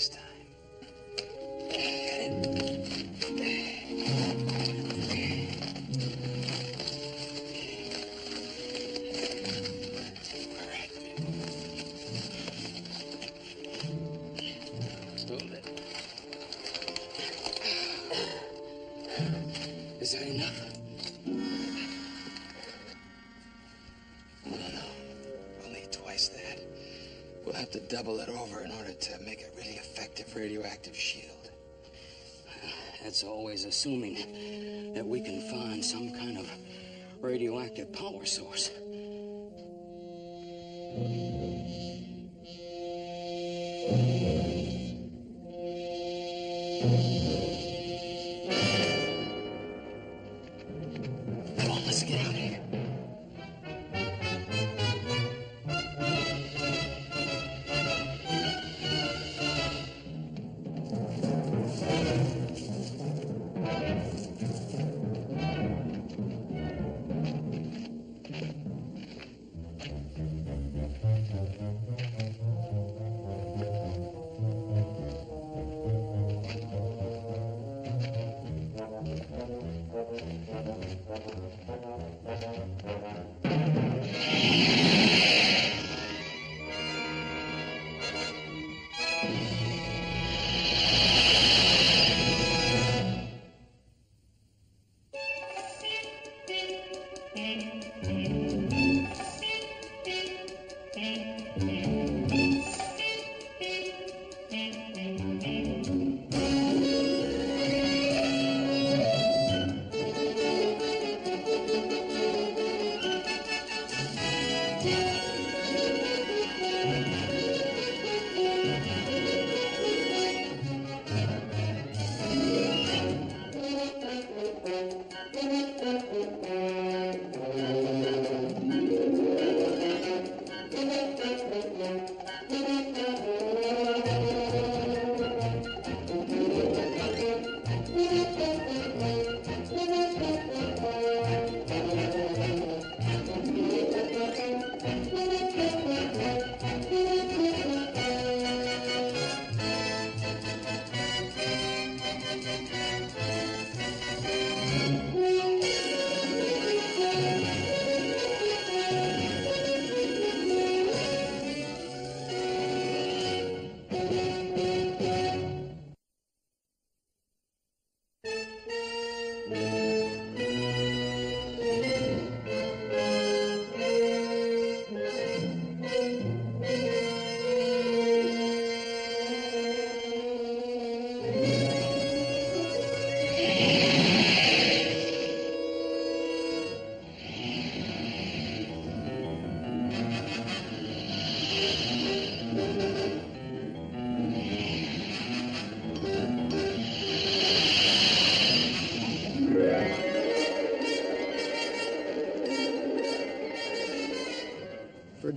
this time. Assuming that we can find some kind of radioactive power source.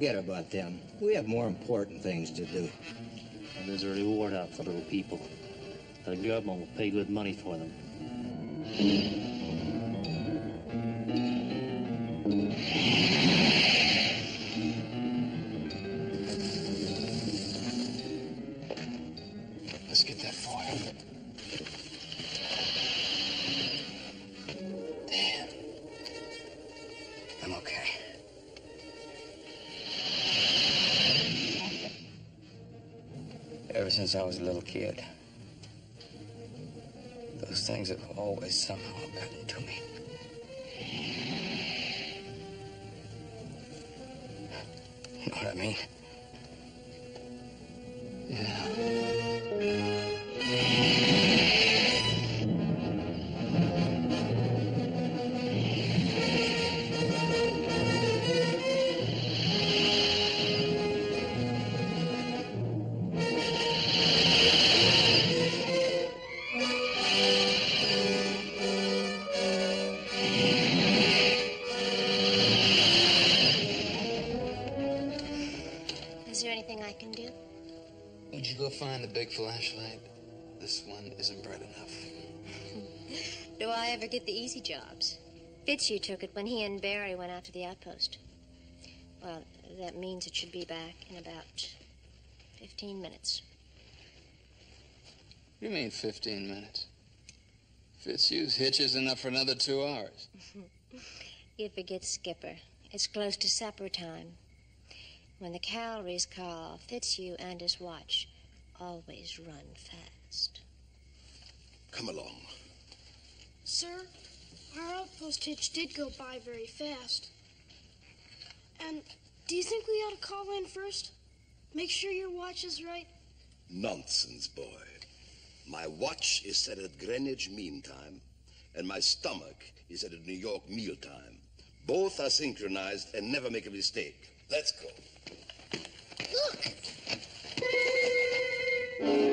Forget about them. We have more important things to do. And there's a reward out for little people. The government will pay good money for them. Since I was a little kid, those things have always somehow gotten to me. Fitzhugh took it when he and Barry went out to the outpost. Well, that means it should be back in about 15 minutes. You mean 15 minutes? Fitzhugh's hitch is enough for another two hours. you forget, Skipper. It's close to supper time. When the calories call, Fitzhugh and his watch always run fast. Come along. Sir, our outpost hitch did go by very fast. And do you think we ought to call in first? Make sure your watch is right? Nonsense, boy. My watch is set at Greenwich Mean Time, and my stomach is set at New York Meal Time. Both are synchronized and never make a mistake. Let's go. Look!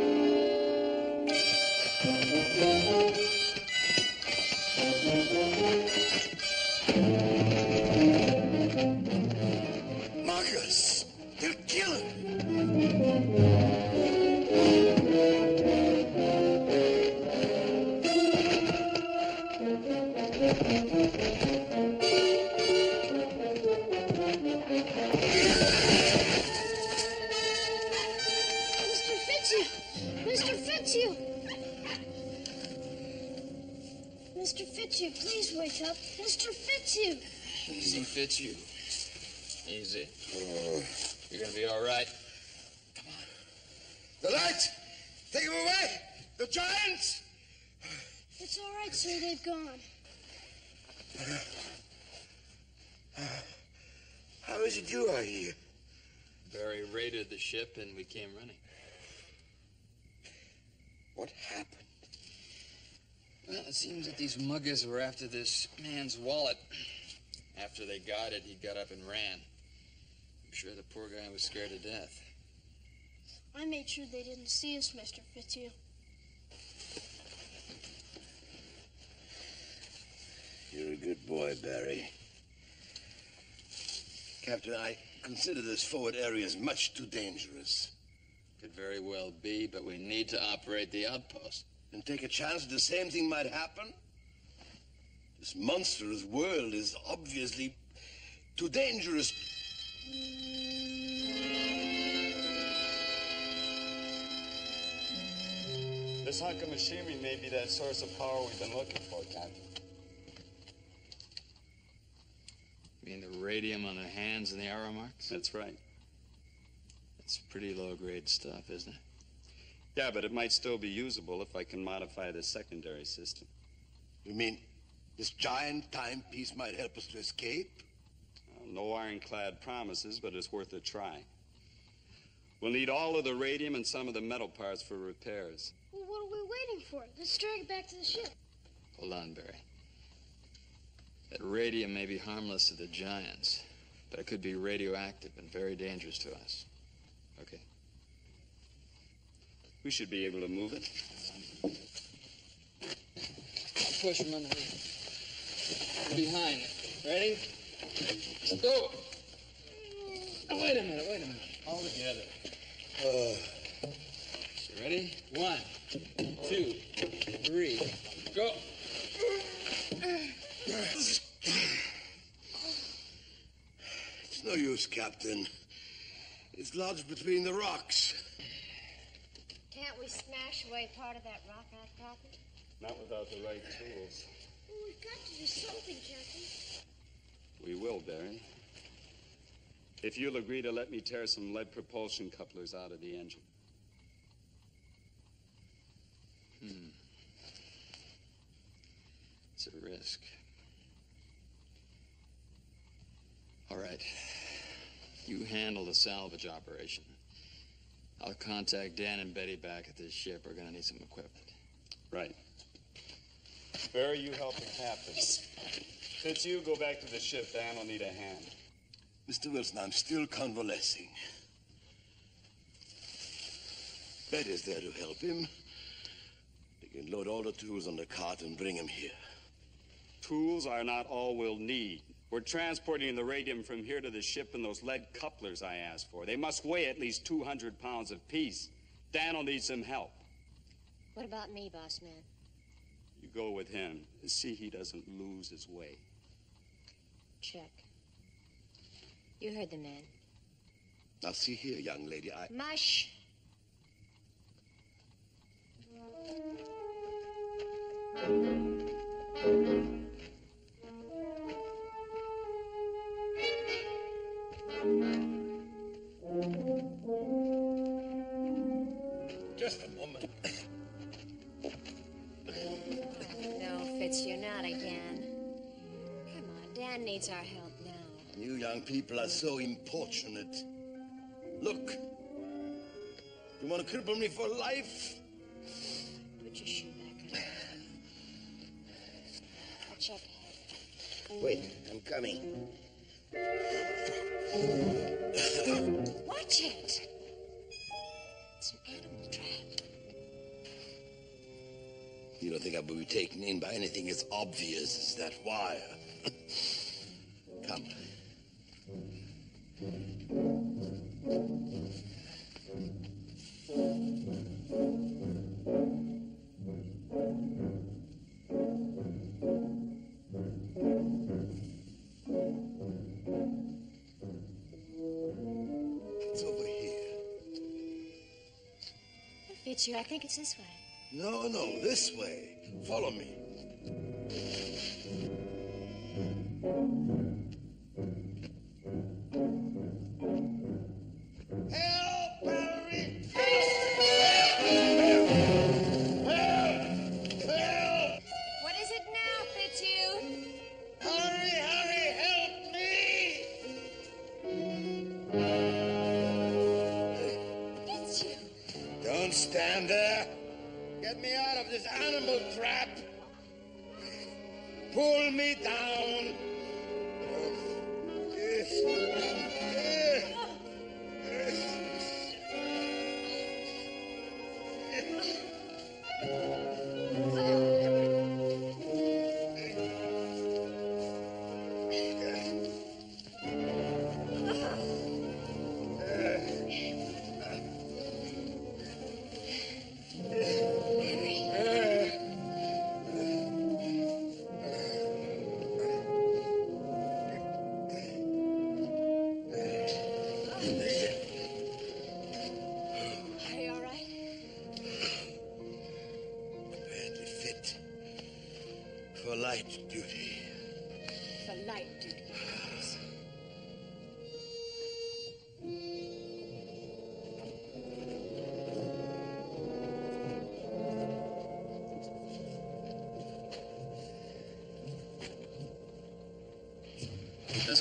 Mr. Fitzhugh! Easy, Fitzhugh. Easy. You're gonna be all right. Come on. The lights! Take him away! The giants! It's all right, sir. They've gone. How is it you are here? Barry raided the ship and we came running. What happened? Well, it seems that these muggers were after this man's wallet. After they got it, he got up and ran. I'm sure the poor guy was scared to death. I made sure they didn't see us, Mr. Fitzhugh. You're a good boy, Barry. Captain, I consider this forward area as much too dangerous. Could very well be, but we need to operate the outpost. And take a chance that the same thing might happen? This monstrous world is obviously too dangerous. This hunk of machinery may be that source of power we've been looking for, Captain. You mean the radium on the hands and the arrow marks? That's right. That's pretty low grade stuff, isn't it? Yeah, but it might still be usable if I can modify the secondary system. You mean this giant timepiece might help us to escape? No ironclad promises, but it's worth a try. We'll need all of the radium and some of the metal parts for repairs. Well, what are we waiting for? Let's drag it back to the ship. Hold on, Barry. That radium may be harmless to the giants, but it could be radioactive and very dangerous to us. Okay. We should be able to move it. I'll push him underneath. Behind. Ready? Go! Oh, wait a minute, wait a minute. All together. Uh, You ready? One, two, three, go! It's no use, Captain. It's lodged between the rocks. Can't we smash away part of that rock out properly? Not without the right tools. Well, we've got to do something, Captain. We will, Barry. If you'll agree to let me tear some lead propulsion couplers out of the engine. Hmm. It's a risk. All right. You handle the salvage operation. I'll contact Dan and Betty back at this ship. We're gonna need some equipment. Right. Barry, you help the captain. Since you go back to the ship, Dan will need a hand. Mr. Wilson, I'm still convalescing. Betty's there to help him. They can load all the tools on the cart and bring him here. Tools are not all we'll need. We're transporting the radium from here to the ship in those lead couplers I asked for. They must weigh at least 200 pounds apiece. Dan will need some help. What about me, boss man? You go with him. See he doesn't lose his way. check. You heard the man. Now, see here, young lady, I. Mush. Dan needs our help now. You young people are so importunate. Look. You want to cripple me for life? Put your shoe back on. I'll check ahead. Wait, I'm coming. Watch it! It's an animal trap. You don't think I will be taken in by anything as obvious as that wire? You, I think it's this way. No, no, this way. Follow me.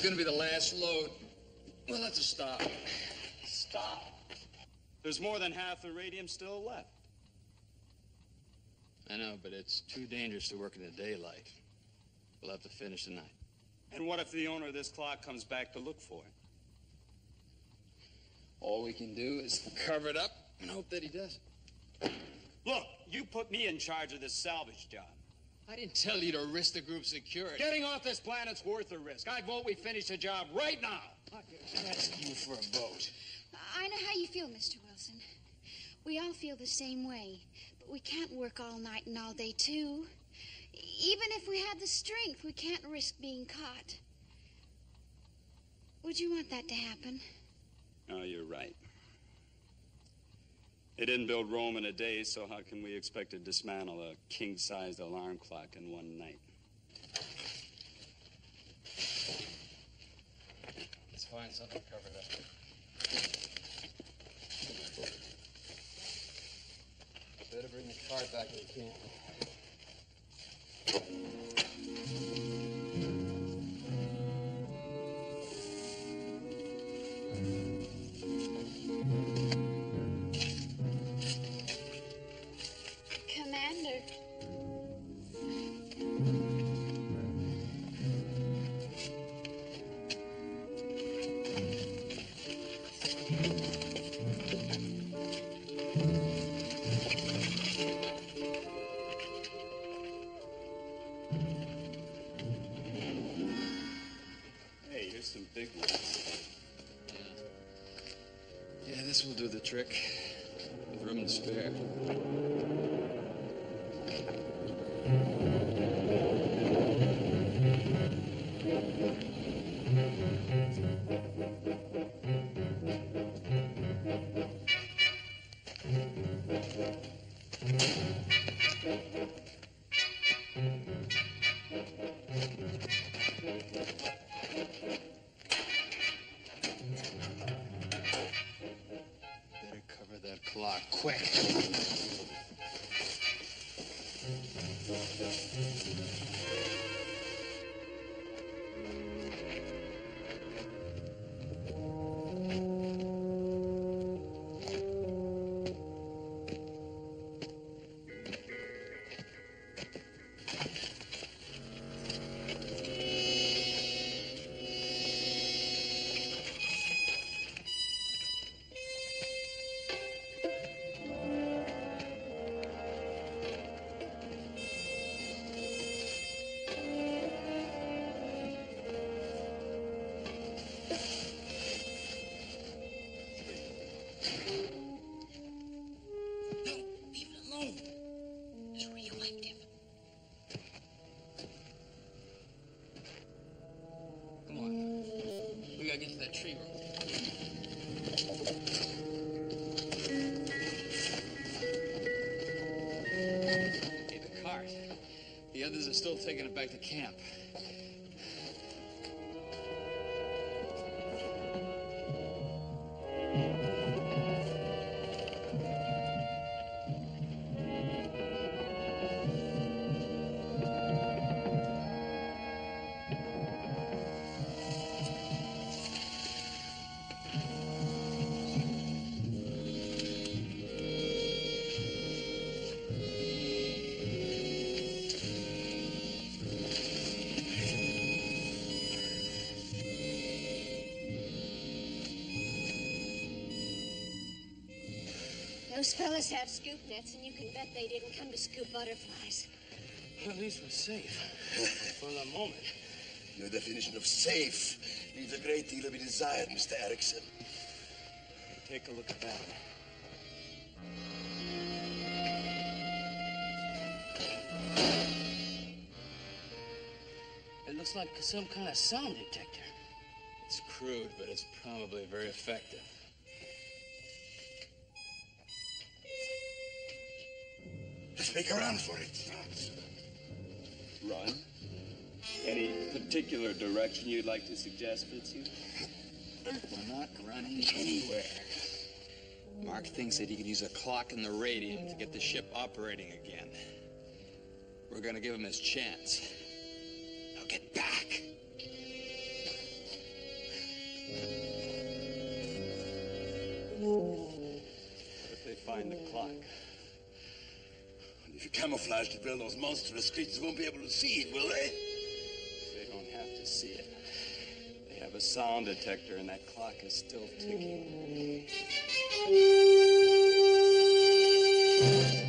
That's gonna be the last load. We'll have to stop. Stop. There's more than half the radium still left. I know, but it's too dangerous to work in the daylight. We'll have to finish tonight. And what if the owner of this clock comes back to look for it? All we can do is cover it up and hope that he does. Look, you put me in charge of this salvage job. I didn't tell you to risk the group's security. Getting off this planet's worth a risk. I vote we finish the job right now. I can ask you for a vote. I know how you feel, Mr. Wilson. We all feel the same way, but we can't work all night and all day, too. Even if we had the strength, we can't risk being caught. Would you want that to happen? Oh, you're right. They didn't build Rome in a day, so how can we expect to dismantle a king-sized alarm clock in one night? Let's find something covered up. Better bring the car back to camp. Commander. Trick. With room to spare. Cover that clock quick. Camp. Those fellas have scoop nets, and you can bet they didn't come to scoop butterflies. At least we're safe. For the moment. Your definition of safe leaves a great deal to be desired, Mr. Erickson. Take a look at that. It looks like some kind of sound detector. It's crude, but it's probably very effective. Let's make a run for it. Run? Any particular direction you'd like to suggest, Fitzhugh? We're not running anywhere. Mark thinks that he could use a clock in the radium to get the ship operating again. We're gonna give him his chance. Now get back. What if they find the clock? And if you camouflage to well, those monstrous creatures won't be able to see it, will they? They don't have to see it. They have a sound detector, and that clock is still ticking. Mm.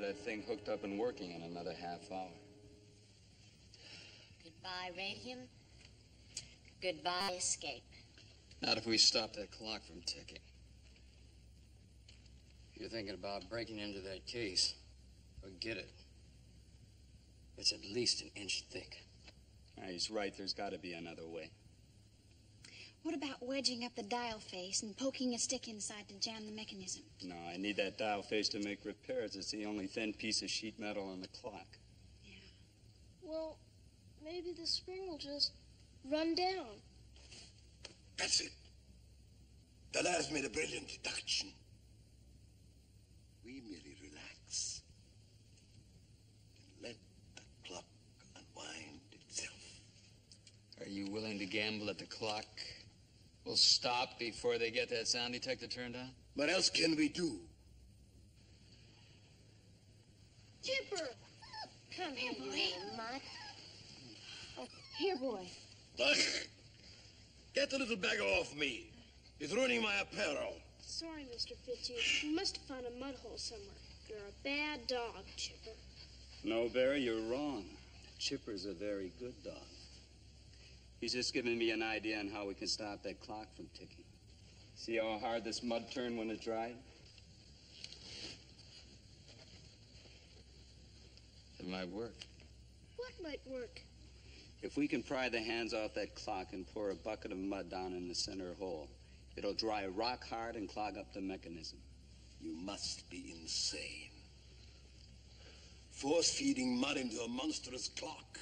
Have that thing hooked up and working in another half hour. Goodbye, radium. Goodbye, escape. Not if we stop that clock from ticking. If You're thinking about breaking into that case. Forget it. It's at least an inch thick. Ah, he's right. There's got to be another way. What about wedging up the dial face and poking a stick inside to jam the mechanism? No, I need that dial face to make repairs. It's the only thin piece of sheet metal on the clock. Yeah. Well, maybe the spring will just run down. That's it. The lad's made a brilliant deduction. We merely relax and let the clock unwind itself. Are you willing to gamble at the clock We'll stop before they get that sound detector turned on. What else can we do? Chipper! Come here, boy. Oh, here, boy. Buck! Get the little beggar off me. He's ruining my apparel. Sorry, Mr. Fitzhugh. You must have found a mud hole somewhere. You're a bad dog, Chipper. No, Barry, you're wrong. Chipper's a very good dog. He's just giving me an idea on how we can stop that clock from ticking. See how hard this mud turned when it dried? It might work. What might work? If we can pry the hands off that clock and pour a bucket of mud down in the center hole, it'll dry rock hard and clog up the mechanism. You must be insane. Force feeding mud into a monstrous clock.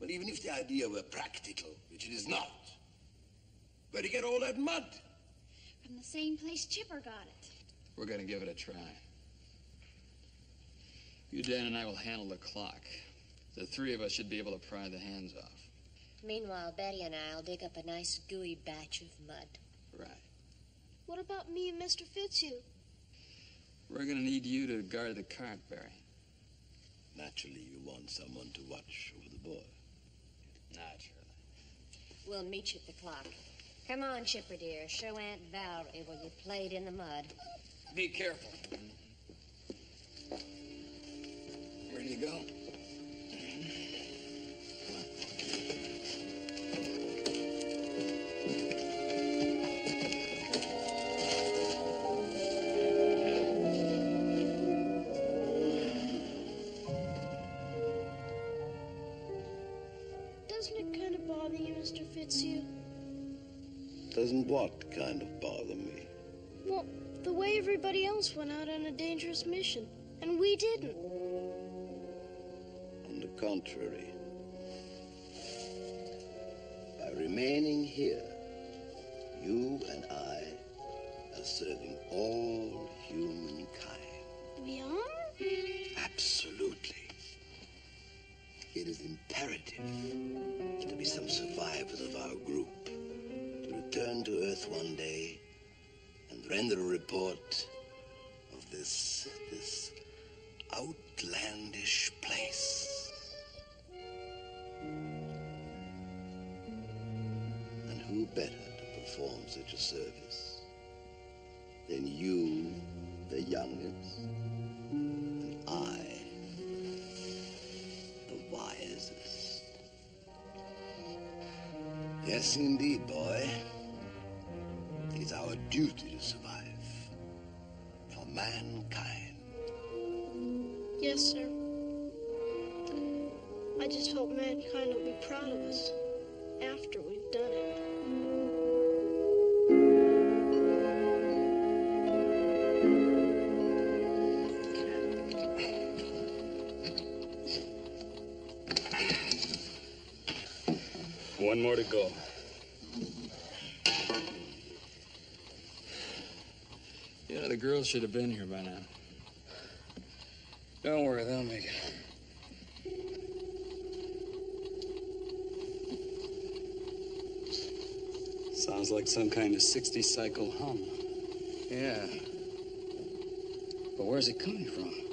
But even if the idea were practical, which it is not, where'd you get all that mud? From the same place Chipper got it. We're gonna give it a try. You, Dan, and I will handle the clock. The three of us should be able to pry the hands off. Meanwhile, Betty and I'll dig up a nice gooey batch of mud. Right. What about me and Mr. Fitzhugh? We're gonna need you to guard the cart, Barry. Naturally, you want someone to watch over the boy. Naturally. We'll meet you at the clock. Come on, Chipper dear. Show Aunt Valerie where you played in the mud. Be careful. Where do you go? Everybody else went out on a dangerous mission, and we didn't. On the contrary, by remaining here, you and I are serving all humankind. We are? Absolutely. It is imperative that there be some survivors of our group to return to Earth one day render a report of this this outlandish place. And who better to perform such a service than you, the youngest, and I, the wisest. Yes, indeed, boy. It's our duty to survive for mankind. Yes, sir. I just hope mankind will be proud of us after we've done it. One more to go. You know, the girls should have been here by now. Don't worry, they'll make it. Sounds like some kind of 60 cycle hum. Yeah. But where's it coming from?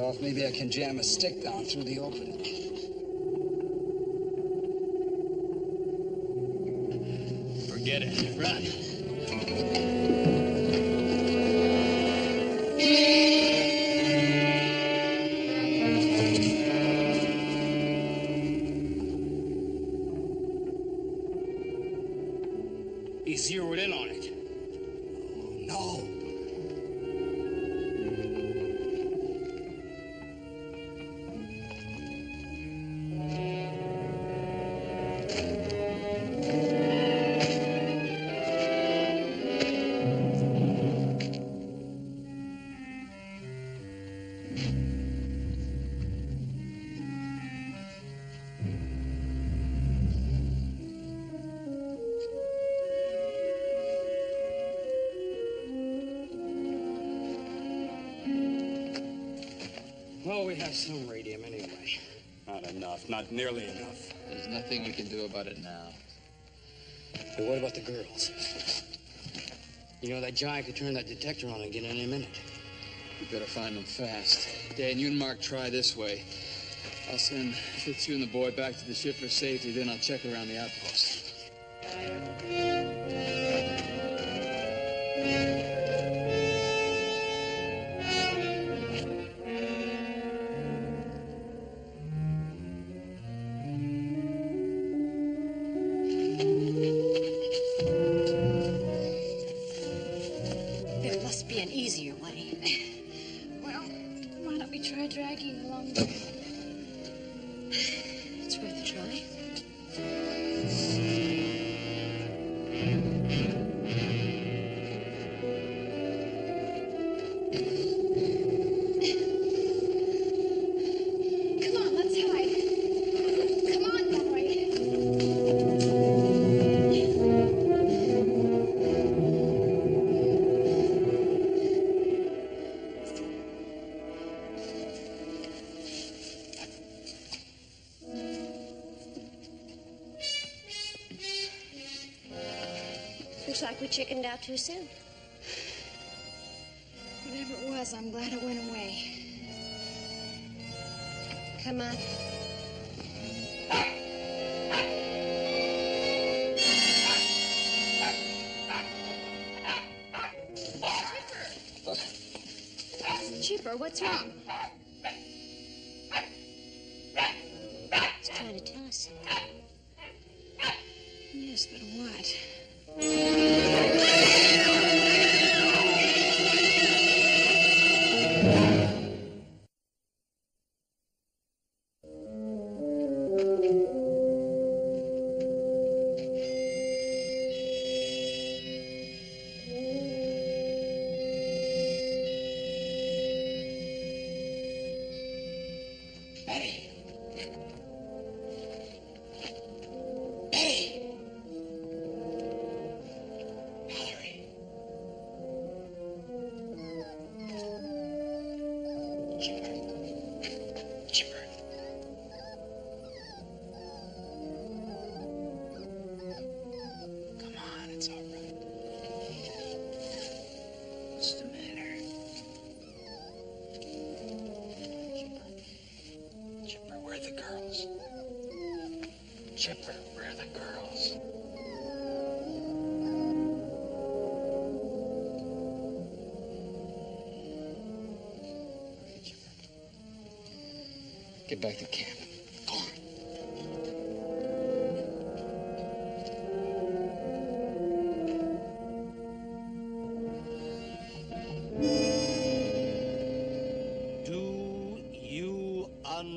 Off, maybe I can jam a stick down through the opening. Well, we have some radium anyway. Not enough. Not nearly enough. There's nothing we can do about it now. But what about the girls? You know, that giant could turn that detector on again in a minute. We better find them fast. Dan, you and Mark try this way. I'll send Fitzhugh and the boy back to the ship for safety, then I'll check around the outpost. Looks like we chickened out too soon. Whatever it was, I'm glad it went away. Come on. Chipper, what's wrong?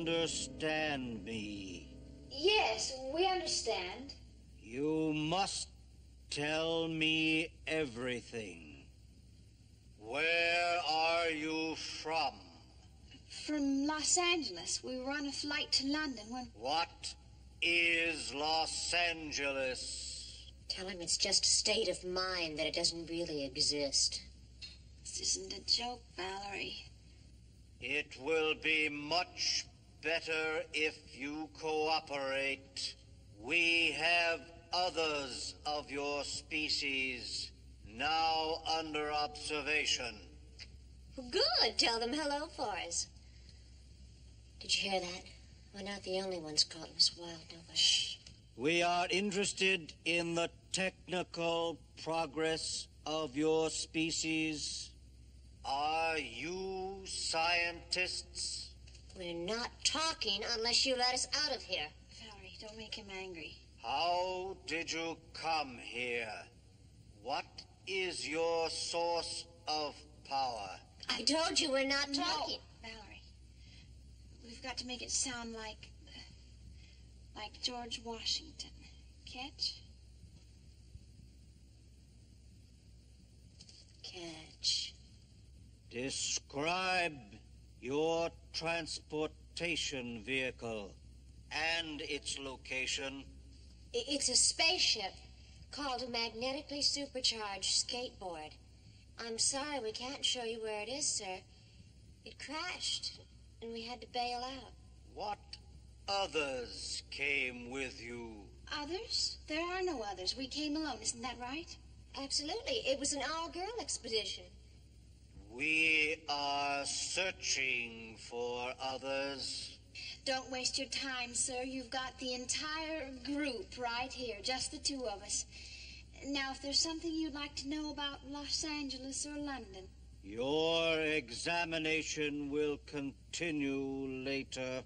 Understand me? Yes, we understand. You must tell me everything. Where are you from? From Los Angeles. We were on a flight to London when. What is Los Angeles? Tell him it's just a state of mind, that it doesn't really exist. This isn't a joke, Valerie. It will be much better if you cooperate. We have others of your species now under observation. Good. Tell them hello for us. Did you hear that? We're not the only ones caught in this wild nova. Shh. We are interested in the technical progress of your species. Are you scientists? We're not talking unless you let us out of here. Valerie, don't make him angry. How did you come here? What is your source of power? I told you we're not talking. No, Valerie. We've got to make it sound like. like George Washington. Catch? Catch. Describe your transportation vehicle and its location? It's a spaceship called a magnetically supercharged skateboard. I'm sorry we can't show you where it is, sir. It crashed and we had to bail out. What others came with you? Others? There are no others. We came alone, isn't that right? Absolutely. It was an all-girl expedition. We are searching for others. Don't waste your time, sir. You've got the entire group right here, just the two of us. Now, if there's something you'd like to know about Los Angeles or London. Your examination will continue later.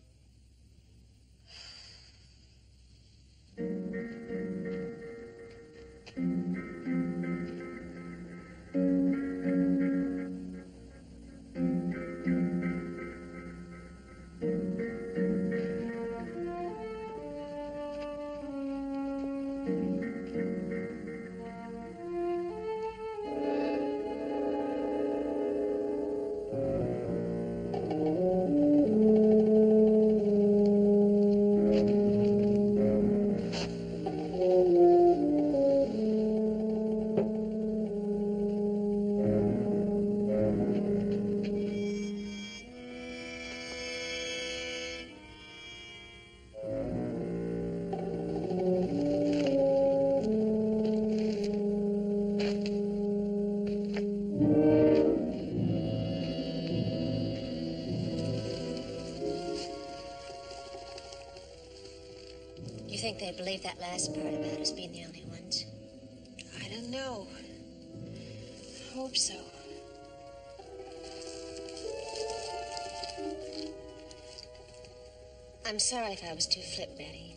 Sorry if I was too flip, Betty.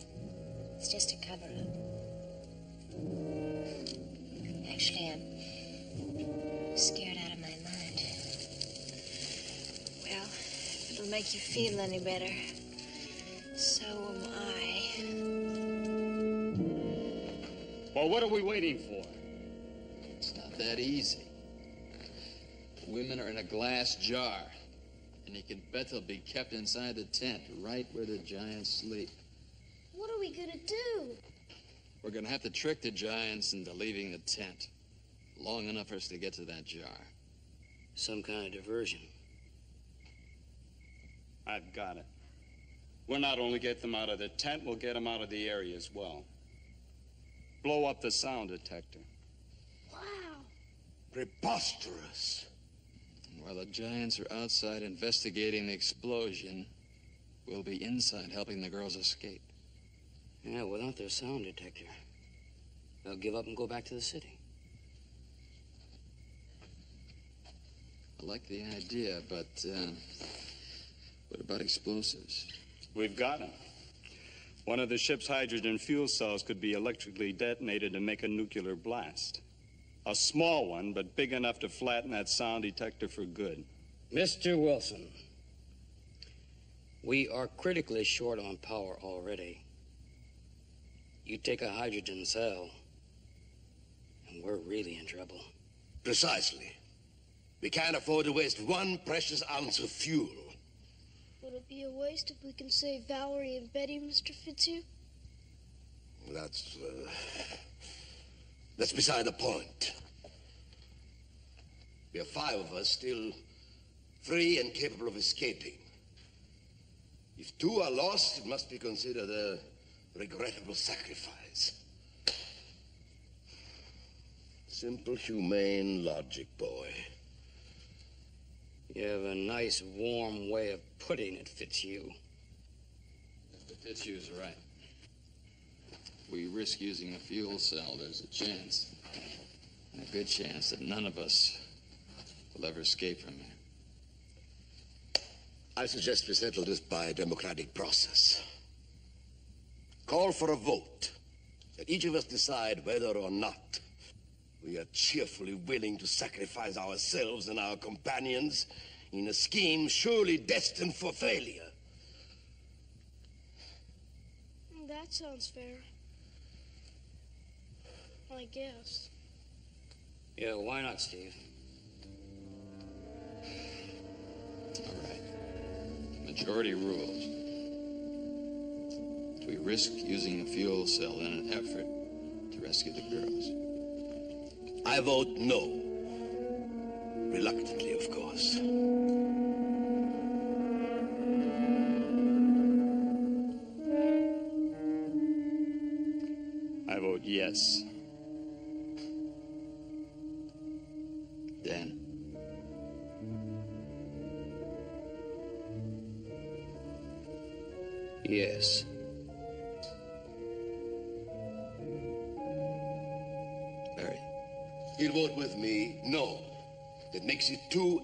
It's just a cover up. Actually, I'm scared out of my mind. Well, if it'll make you feel any better, so am I. Well, what are we waiting for? It's not that easy. Women are in a glass jar, and you can bet they'll be kept inside the tent, right where the giants sleep. What are we gonna do? We're gonna have to trick the giants into leaving the tent long enough for us to get to that jar. Some kind of diversion. I've got it. We'll not only get them out of the tent, we'll get them out of the area as well. Blow up the sound detector. Wow. Preposterous. And while the giants are outside investigating the explosion, we'll be inside helping the girls escape. Yeah, without their sound detector. They'll give up and go back to the city. I like the idea, but uh, what about explosives? We've got them. One of the ship's hydrogen fuel cells could be electrically detonated to make a nuclear blast. A small one, but big enough to flatten that sound detector for good. Mr. Wilson, we are critically short on power already. You take a hydrogen cell, and we're really in trouble. Precisely. We can't afford to waste one precious ounce of fuel. Would it be a waste if we can save Valerie and Betty, Mr. Fitzhugh? That's, uh, that's beside the point. We are five of us still free and capable of escaping. If two are lost, it must be considered a regrettable sacrifice. Simple, humane logic, boy. You have a nice, warm way of putting it, Fitzhugh. Mr. Fitzhugh's right. If we risk using a fuel cell, there's a chance, a good chance, that none of us will ever escape from here. I suggest we settle this by a democratic process. Call for a vote. Let each of us decide whether or not we are cheerfully willing to sacrifice ourselves and our companions in a scheme surely destined for failure. That sounds fair. I guess. Yeah, why not, Steve? All right. Majority rules. Do we risk using a fuel cell in an effort to rescue the girls? I vote no. Reluctantly, of course. I vote yes.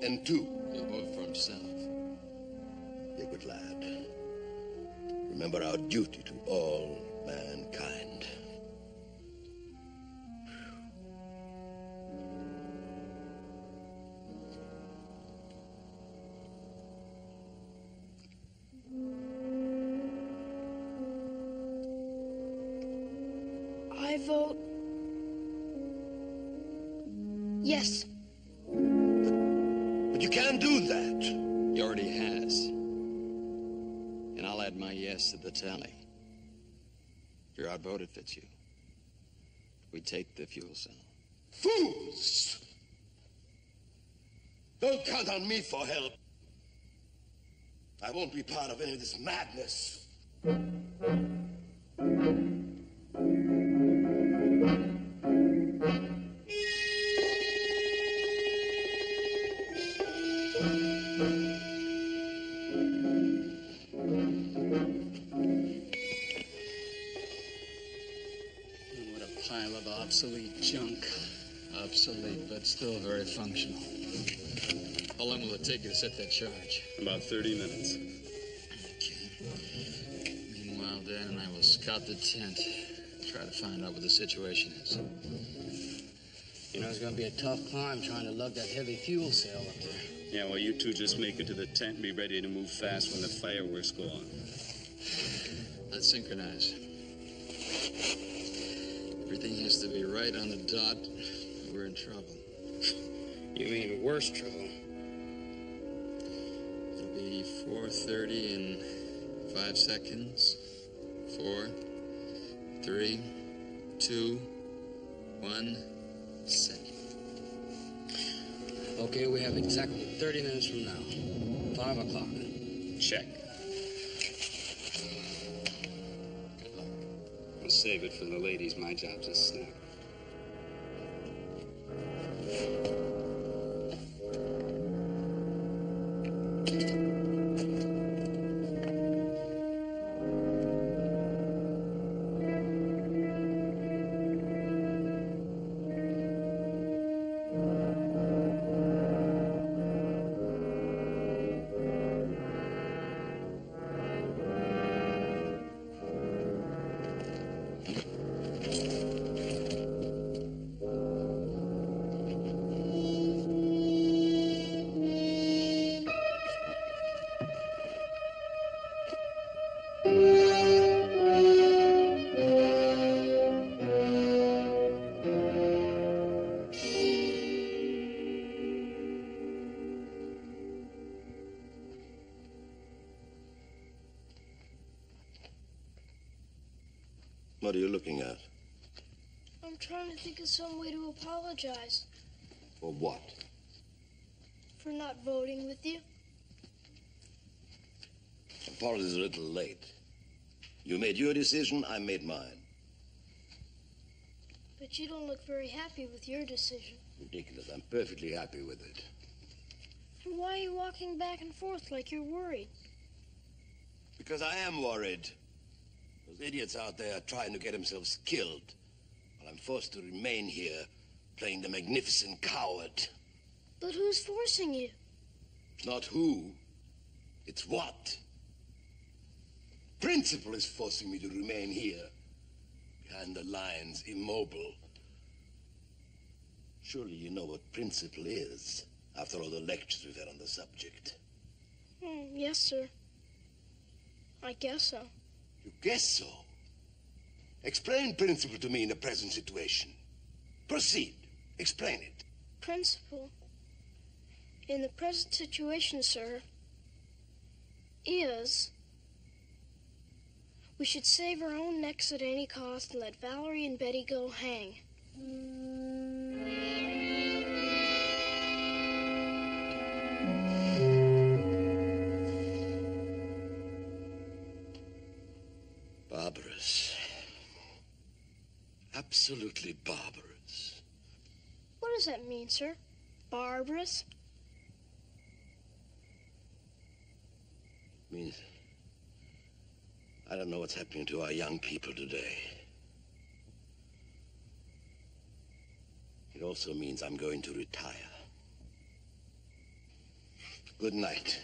Two and two. He'll vote for himself. Be a good lad. Remember our duty to all mankind. I vote. Yes. But you can't do that. He already has. And I'll add my yes to the tally. If you're outvoted, Fitzhugh, we take the fuel cell. Fools! Don't count on me for help. I won't be part of any of this madness. Will it take you to set that charge? About 30 minutes. Okay. Meanwhile, Dan and I will scout the tent. Try to find out what the situation is. You know, it's going to be a tough climb trying to lug that heavy fuel cell up there. Yeah, well, you two just make it to the tent and be ready to move fast when the fireworks go on. Let's synchronize. Everything has to be right on the dot. We're in trouble. You mean worse trouble? Be 4.30 in five seconds. Four, three, two, one, second. Okay, we have exactly 30 minutes from now. Five o'clock. Check. I'll save it for the ladies. My job's a snack. What are you looking at? I'm trying to think of some way to apologize For what? for not voting with you. Apologies a little late. You made your decision, I made mine. But you don't look very happy with your decision. Ridiculous. I'm perfectly happy with it. And why are you walking back and forth like you're worried? Because I am worried. Those idiots out there are trying to get themselves killed. While I'm forced to remain here, playing the magnificent coward. But who's forcing you? It's not who, it's what. Principle is forcing me to remain here, behind the lines, immobile. Surely you know what principle is, after all the lectures we've had on the subject. Hmm, yes, sir. I guess so. You guess so? Explain principle to me in the present situation. Proceed. Explain it. Principle, in the present situation, sir, is we should save our own necks at any cost and let Valerie and Betty go hang. Barbarous. Absolutely barbarous. What does that mean, sir? Barbarous? means I don't know what's happening to our young people today. It also means I'm going to retire. Good night.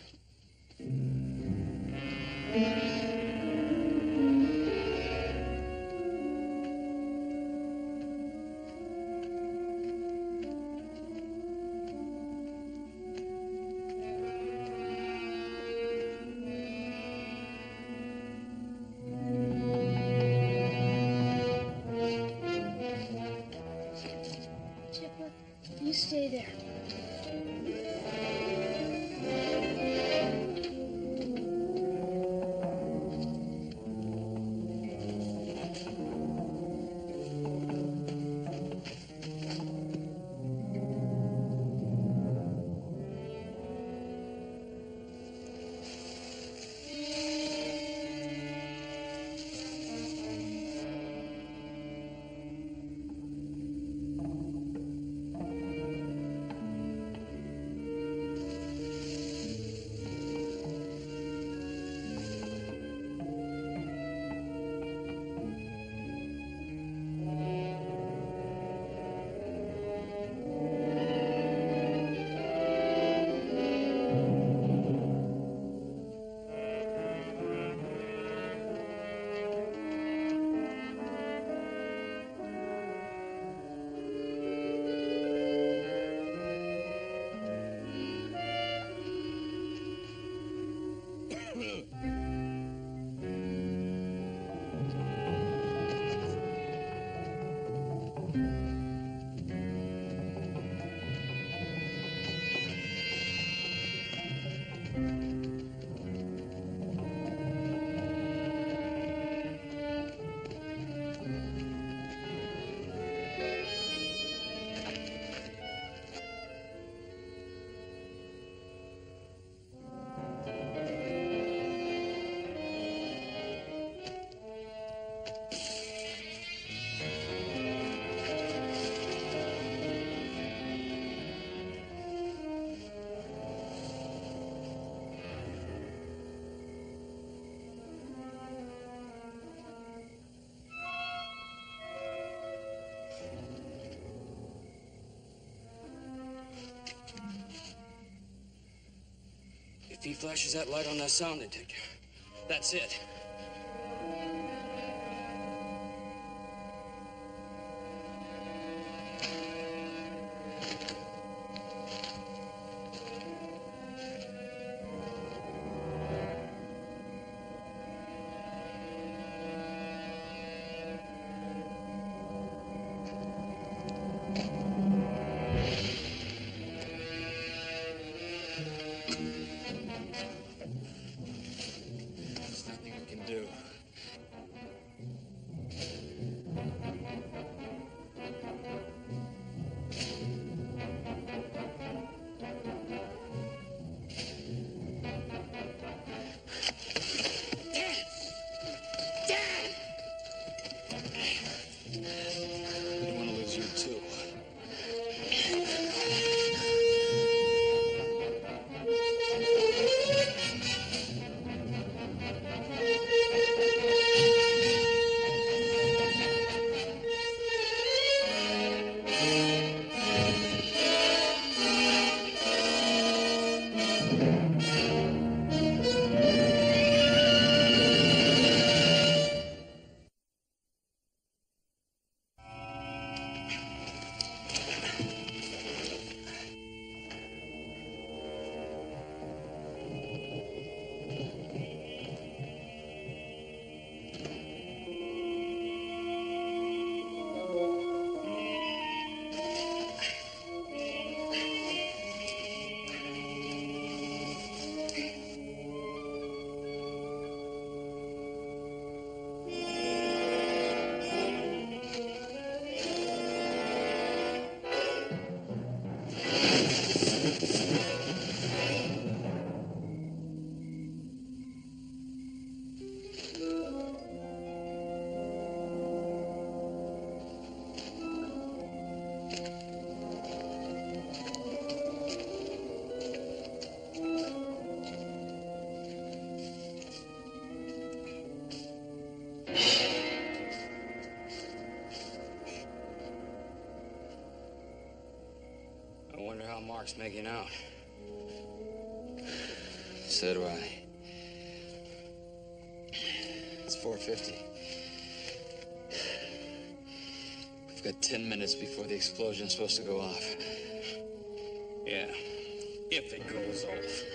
If he flashes that light on that sound detector, that's it. Making out. So do I. It's 450. We've got 10 minutes before the explosion's supposed to go off. Yeah, if it goes off.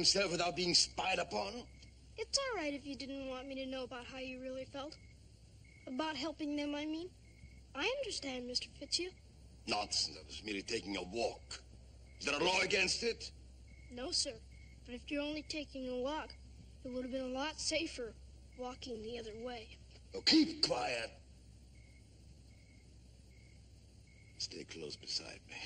Himself without being spied upon? It's all right if you didn't want me to know about how you really felt. About helping them, I mean. I understand, Mr. Fitzhugh. Nonsense. I was merely taking a walk. Is there a law against it? No, sir. But if you're only taking a walk, it would have been a lot safer walking the other way. Oh, keep quiet. Stay close beside me.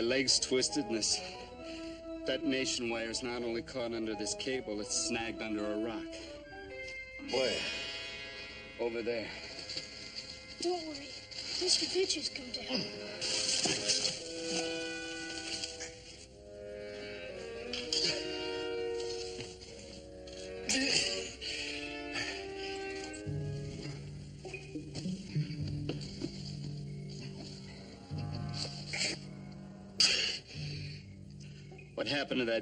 My leg's twisted and this detonation is not only caught under this cable, it's snagged under a rock. Where? Over there. Don't worry. Mr. Fitzhugh's come down.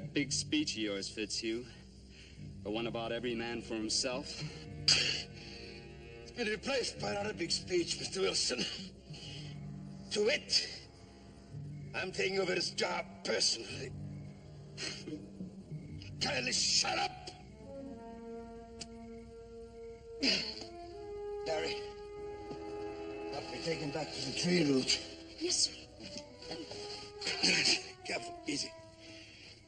That big speech of yours, Fitzhugh? The one about every man for himself? It's been replaced by another big speech, Mr. Wilson. To wit, I'm taking over this job personally. Kindly shut up! Barry, help me take him back to the tree root.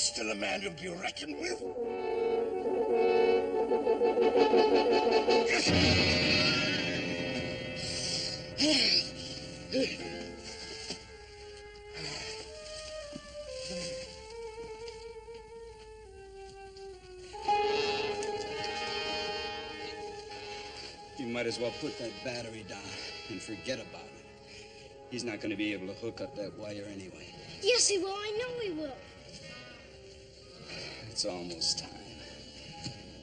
still a man to be reckoned with. You might as well put that battery down and forget about it. He's not going to be able to hook up that wire anyway. Yes, he will. I know he will. It's almost time.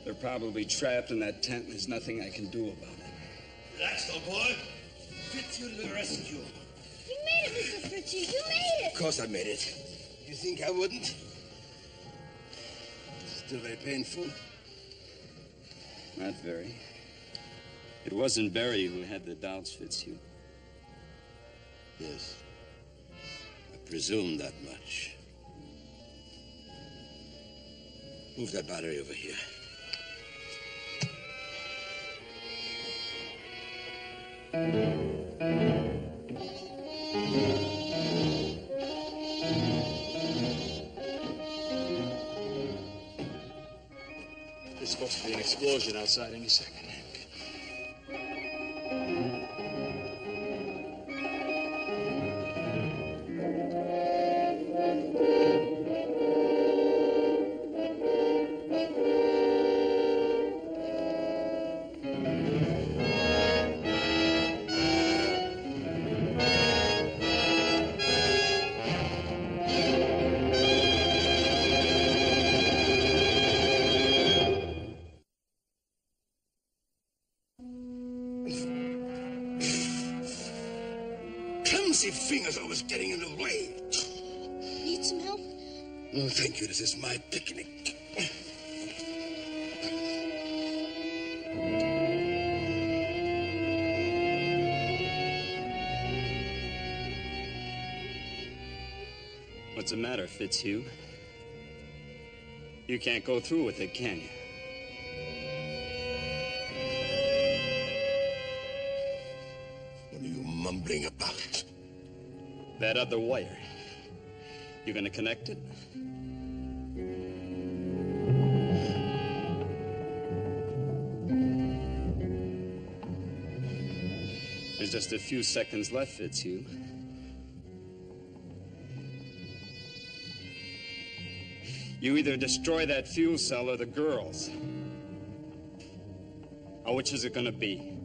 They're probably trapped in that tent, and there's nothing I can do about it. Relax, old boy. Fitzhugh to the rescue. You made it, Mr. Fitzhugh. You made it. Of course I made it. You think I wouldn't? Still very painful. Not very. It wasn't Barry who had the doubts, Fitzhugh. Yes. I presume that much. Move that battery over here. There's supposed to be an explosion outside any second. Fingers always getting in the way. Need some help? Oh, thank you. This is my picnic. What's the matter, Fitzhugh? You can't go through with it, can you? That other wire. You're gonna connect it? There's just a few seconds left, Fitzhugh. You You either destroy that fuel cell or the girls. Or which is it gonna be?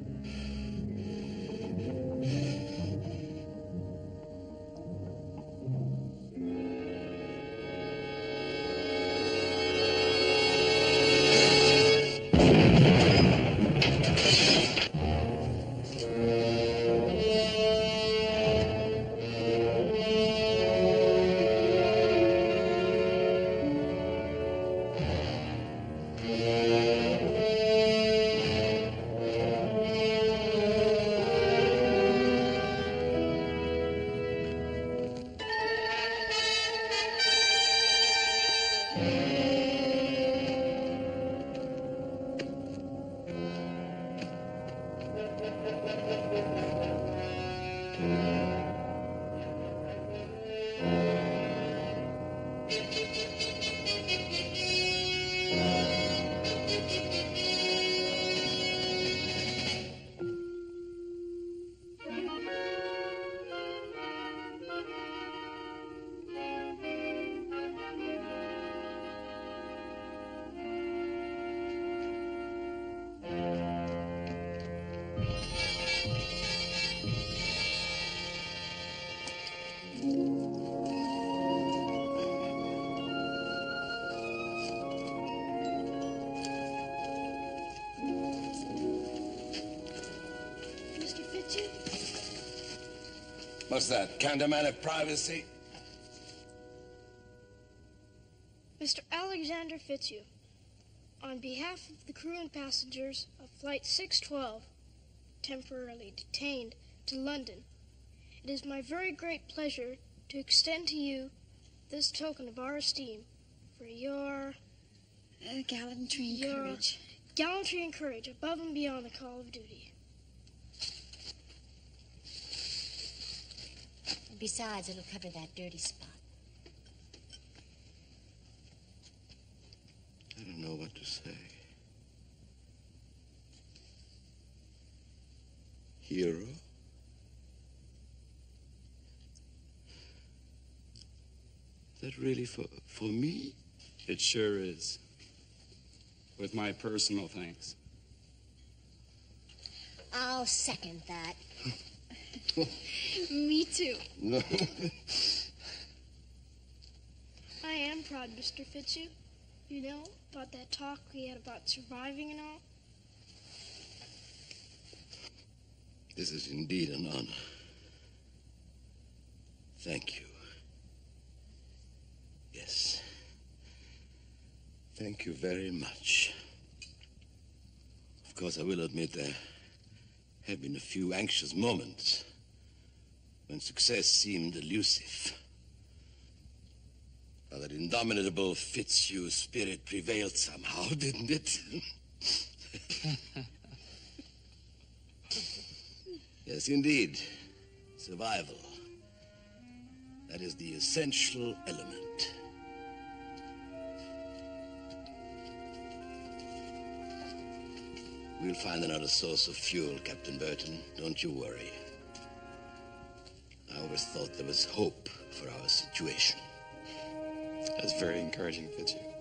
What's that? Can't a man have privacy? Mr. Alexander Fitzhugh, on behalf of the crew and passengers of Flight 612, temporarily detained to London, it is my very great pleasure to extend to you this token of our esteem for your Uh, gallantry and Your- courage. gallantry and courage above and beyond the call of duty. Besides, it'll cover that dirty spot. I don't know what to say. Hero? That really for, for me? It sure is. With my personal thanks. I'll second that. Me too. No. I am proud, Mr. Fitzhugh. You know, about that talk we had about surviving and all. This is indeed an honor. Thank you. Yes. Thank you very much. Of course, I will admit there have been a few anxious moments when success seemed elusive. But that indomitable Fitzhugh spirit prevailed somehow, didn't it? yes, indeed. Survival. That is the essential element. We'll find another source of fuel, Captain Burton. Don't you worry. I always thought there was hope for our situation. That's very encouraging, Fitzhugh.